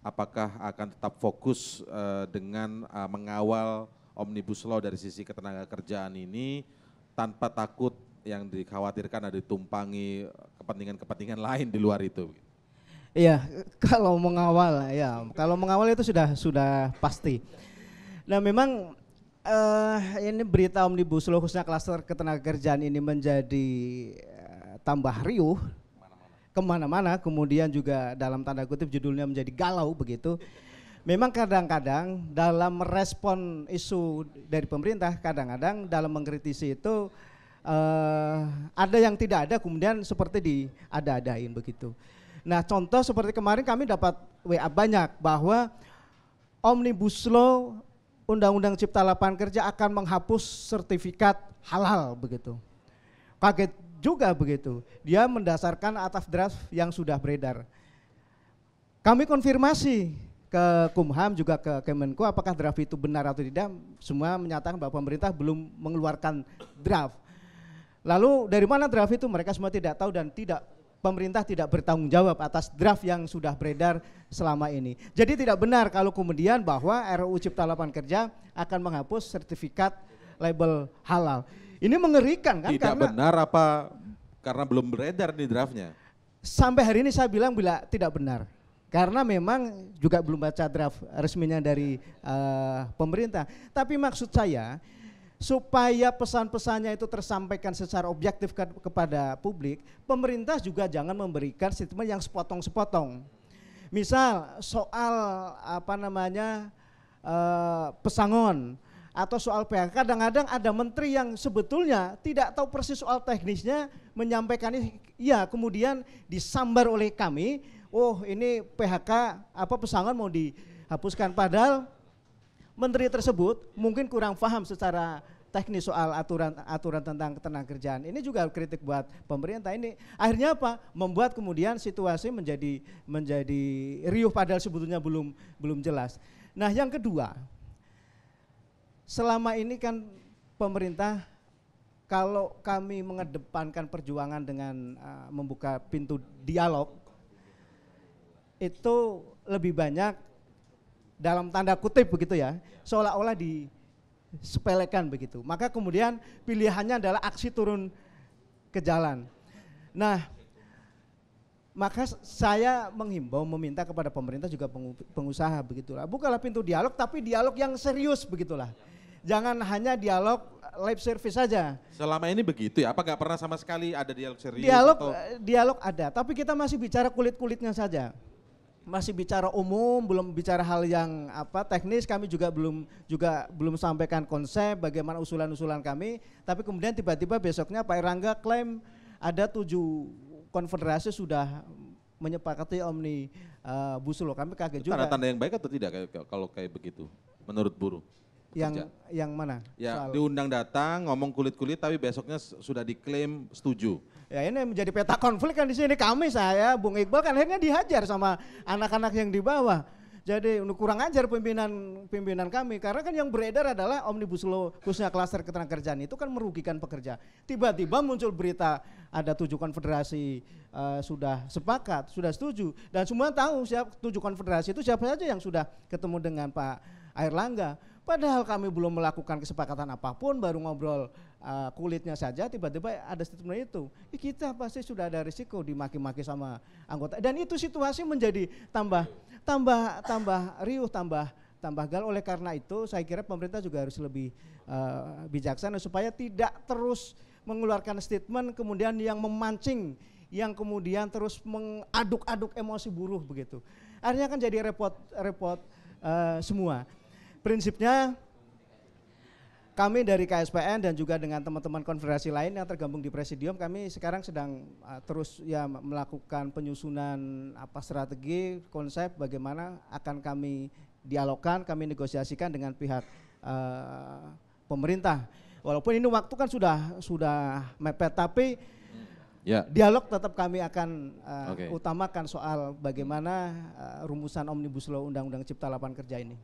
apakah akan tetap fokus uh, dengan uh, mengawal omnibus law dari sisi ketenaga kerjaan ini tanpa takut yang dikhawatirkan ada ditumpangi kepentingan-kepentingan lain di luar itu. Iya, kalau mengawal ya, kalau mengawal itu sudah sudah pasti. Nah, memang uh, ini berita omnibus law khususnya klaster ketenagakerjaan ini menjadi uh, tambah riuh ke mana-mana, kemudian juga dalam tanda kutip judulnya menjadi galau begitu. Memang kadang-kadang dalam merespon isu dari pemerintah, kadang-kadang dalam mengkritisi itu uh, ada yang tidak ada, kemudian seperti di ada-adain begitu. Nah contoh seperti kemarin kami dapat WA banyak bahwa Omnibus Law Undang-Undang Cipta Lapangan Kerja akan menghapus sertifikat halal begitu. Kaget juga begitu. Dia mendasarkan atas draft yang sudah beredar. Kami konfirmasi ke Kumham juga ke Kemenko apakah draft itu benar atau tidak. Semua menyatakan bahwa pemerintah belum mengeluarkan draft. Lalu dari mana draft itu mereka semua tidak tahu dan tidak pemerintah tidak bertanggung jawab atas draft yang sudah beredar selama ini. Jadi tidak benar kalau kemudian bahwa RUU Cipta Lapangan Kerja akan menghapus sertifikat label halal. Ini mengerikan kan? Tidak karena benar apa karena belum beredar di draftnya? Sampai hari ini saya bilang bila tidak benar. Karena memang juga belum baca draft resminya dari uh, pemerintah. Tapi maksud saya supaya pesan-pesannya itu tersampaikan secara objektif ke kepada publik, pemerintah juga jangan memberikan statement yang sepotong-sepotong. Misal soal apa namanya uh, pesangon, atau soal PHK kadang-kadang ada menteri yang sebetulnya tidak tahu persis soal teknisnya menyampaikan iya kemudian disambar oleh kami. Oh ini PHK apa pesangon mau dihapuskan. Padahal menteri tersebut mungkin kurang paham secara teknis soal aturan aturan tentang ketenagakerjaan. Ini juga kritik buat pemerintah. Ini akhirnya apa? Membuat kemudian situasi menjadi menjadi riuh padahal sebetulnya belum belum jelas. Nah yang kedua selama ini kan pemerintah kalau kami mengedepankan perjuangan dengan uh, membuka pintu dialog itu lebih banyak dalam tanda kutip begitu ya seolah-olah disepelekan begitu. Maka kemudian pilihannya adalah aksi turun ke jalan. Nah maka saya menghimbau meminta kepada pemerintah juga pengusaha begitulah. Bukalah pintu dialog tapi dialog yang serius begitulah jangan hanya dialog live service saja. Selama ini begitu ya? Apa nggak pernah sama sekali ada dialog serius? Dialog atau? Eh, dialog ada, tapi kita masih bicara kulit-kulitnya saja. Masih bicara umum, belum bicara hal yang apa teknis. Kami juga belum juga belum sampaikan konsep bagaimana usulan-usulan kami. Tapi kemudian tiba-tiba besoknya Pak Erlangga klaim ada tujuh konfederasi sudah menyepakati omni uh, busulo. Kami kaget juga. Tanda-tanda yang baik atau tidak kalau kayak begitu menurut buruh? Yang yang mana? Ya, Soal. diundang datang ngomong kulit-kulit tapi besoknya sudah diklaim setuju. Ya ini menjadi peta konflik kan di sini kami saya Bung Iqbal kan akhirnya dihajar sama anak-anak yang di bawah. Jadi kurang ajar pimpinan pimpinan kami karena kan yang beredar adalah omnibus law khususnya klaster ketenagakerjaan itu kan merugikan pekerja. Tiba-tiba muncul berita ada tujuh konfederasi uh, sudah sepakat, sudah setuju dan semua tahu siapa tujuh konfederasi itu siapa saja yang sudah ketemu dengan Pak Air Langga. Padahal kami belum melakukan kesepakatan apa pun, baru ngobrol uh, kulitnya saja, tiba-tiba ada statement itu. Kita pasti sudah ada risiko dimaki-maki sama anggota. Dan itu situasi menjadi tambah tambah tambah riuh, tambah tambah gal. Oleh karena itu, saya kira pemerintah juga harus lebih uh, bijaksana supaya tidak terus mengeluarkan statement kemudian yang memancing yang kemudian terus mengaduk-aduk emosi buruh begitu. Akhirnya kan jadi repot repot uh, semua prinsipnya kami dari KSPN dan juga dengan teman-teman konfederasi lain yang tergabung di presidium kami sekarang sedang uh, terus ya melakukan penyusunan apa strategi konsep bagaimana akan kami dialogkan kami negosiasikan dengan pihak uh, pemerintah walaupun ini waktu kan sudah sudah mepet tapi ya. dialog tetap kami akan uh, okay. utamakan soal bagaimana uh, rumusan omnibus law undang-undang cipta lapangan kerja ini